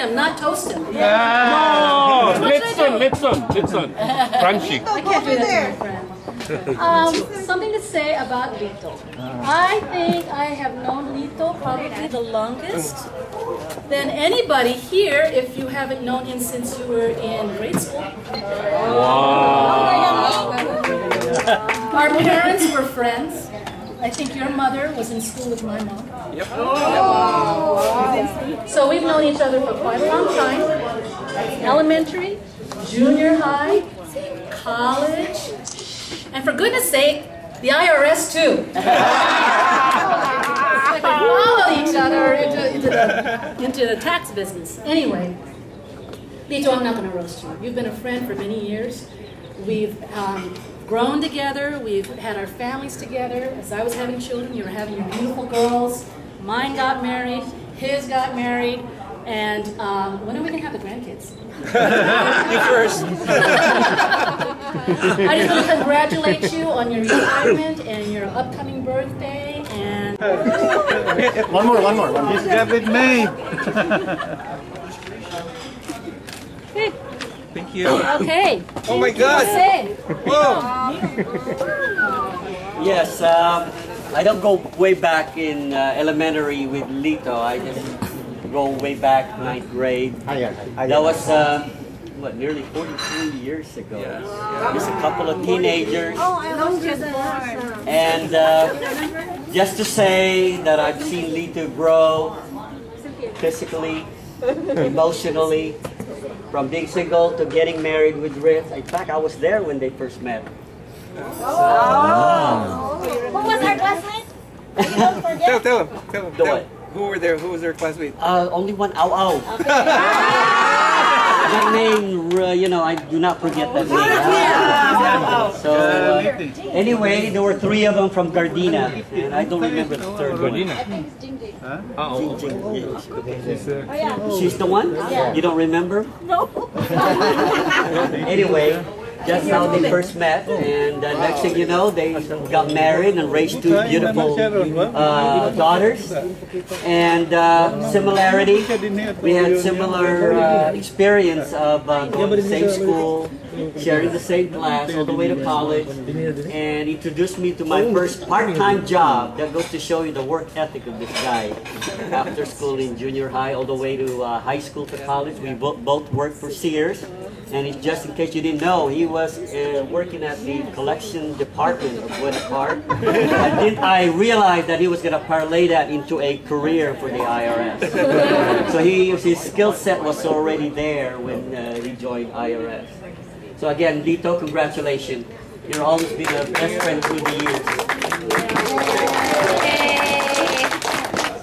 I'm not toasted. No! Litson, Litson, Litson. Crunchy. I can't do that to my friend. Um, something to say about Lito. I think I have known Lito probably the longest than anybody here if you haven't known him since you were in grade school. Our parents were friends. I think your mother was in school with my mom. Yep. So we've known each other for quite a long time. Elementary, junior high, college, and for goodness sake, the IRS too. we followed each other into, into, the, into the tax business. Anyway, Lito, I'm not going to roast you. You've been a friend for many years. We've um, grown together. We've had our families together. As I was having children, you were having your beautiful girls. Mine got married. His got married. And um, when are we going to have the grandkids? You first. I just want to congratulate you on your retirement and your upcoming birthday. And One more, one more. One more. Miss David May. Thank you. okay, Oh my God. Whoa. Yes, um, I don't go way back in uh, elementary with Lito. I just go way back ninth grade. Ayan, ayan. That was uh, what nearly 43 years ago. Just a couple of teenagers, and uh, just to say that I've seen Lito grow physically, emotionally, from being single to getting married with Ritz. In fact, I was there when they first met. Oh! Who was our classmate? Don't Tell, forget. tell him. Tell him. The tell him. Who were there? Who was their classmate? Uh, only one ow ow. That name, uh, you know, I do not forget that name. So, uh, anyway, there were three of them from Gardena, and I don't remember the third one. Gardena. Jing Jing, yeah. She's the one? You don't remember? No. Anyway, that's how they first met, and uh, next thing you know, they got married and raised two beautiful uh, daughters. And uh, similarity, we had similar uh, experience of uh, going to the same school, sharing the same class all the way to college, and introduced me to my first part-time job. That goes to show you the work ethic of this guy. After school in junior high, all the way to uh, high school to college, we bo- both worked for Sears. And just in case you didn't know, he was uh, working at the collection department of Winnicott. I, did, I realized that he was going to parlay that into a career for the IRS. so he, his skill set was already there when uh, he joined IRS. So again, Lito, congratulations. You've always been a best friend through the years.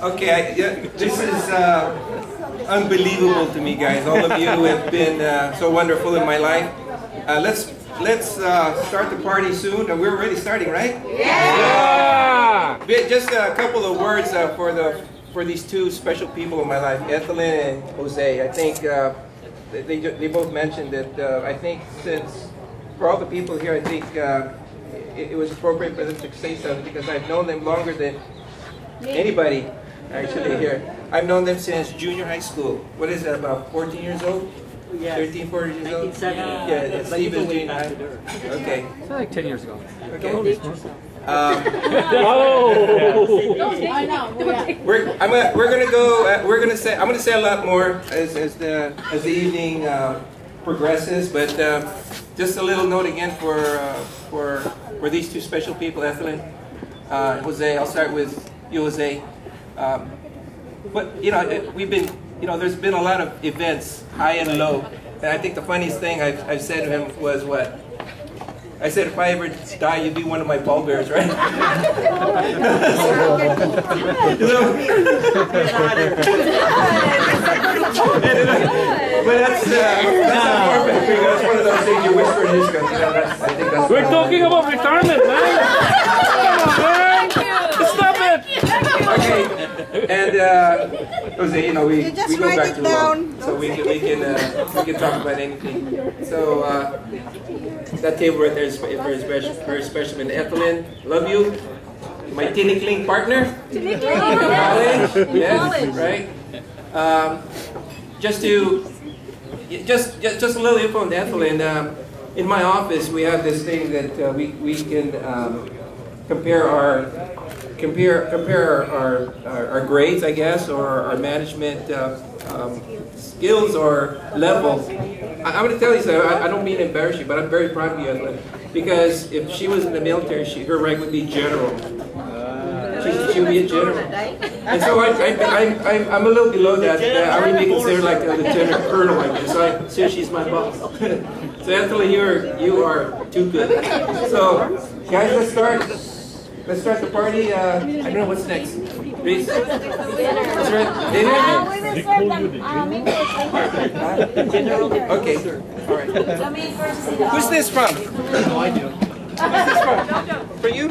Okay, I, yeah, this is uh, unbelievable to me, guys. All of you have been uh, so wonderful in my life. Uh, let's let's uh, start the party soon. Uh, We're already starting, right? Ah! Bit- Just a couple of words uh, for the for these two special people in my life, Ethelyn and Jose. I think uh, they, they they both mentioned that. Uh, I think since for all the people here, I think uh, it, it was appropriate for them to say something because I've known them longer than anybody actually here. I've known them since junior high school. What is that? About 14 years old? Yes. 13, 14 years old? 1970. Yeah, it's But you Stephen go way junior high. to there. Okay. like 10 years ago. Okay. Um, Oh! I know. We're, I'm gonna, we're gonna go. Uh, we're gonna say. I'm gonna say a lot more as, as the as the evening uh, progresses. But uh, just a little note again for uh, for for these two special people, Ethelyn, uh, Jose. I'll start with you, Jose. Um, but you know, it- we've been. You know, there's been a lot of events, high and low. And I think the funniest thing I've, I've said to him was what? I said, if I ever die, you'd be one of my pallbearers, right? But that's, uh, that's perfect because that's one of those things you whisper in his ear. You know, that's, I think that's We're talking about retirement, man! Come on, man! Stop it! Okay, and uh, Jose, you know, we, You just we go write back it to down. long, so we can we can uh, we can talk about anything. So uh, that table right there is very special, very special. And Ethelyn, love you, my tinikling partner, college, yes, right. Um, just to just, just just a little info on Ethel. And um, in my office, we have this thing that uh, we we can um, compare our compare compare our, our, our grades, I guess, or our management uh, um, skills or levels. I, I'm going to tell you something. I, I don't mean to embarrass you, but I'm very proud of you, Ethel, because if she was in the military, she, her rank would be general. She, she would be a general. And so I, I, I, I'm, I'm a little below that. I would be considered like a lieutenant colonel, I guess. So I, so she's my boss. so Ethel, you're, you are too good. So, guys, let's start. Let's start the party. Uh, I don't know what's next. Uh, dinner. we will serve them, uh. Okay. All right. Let me first see the. Who's this from? No, I do. Who's this from? For you?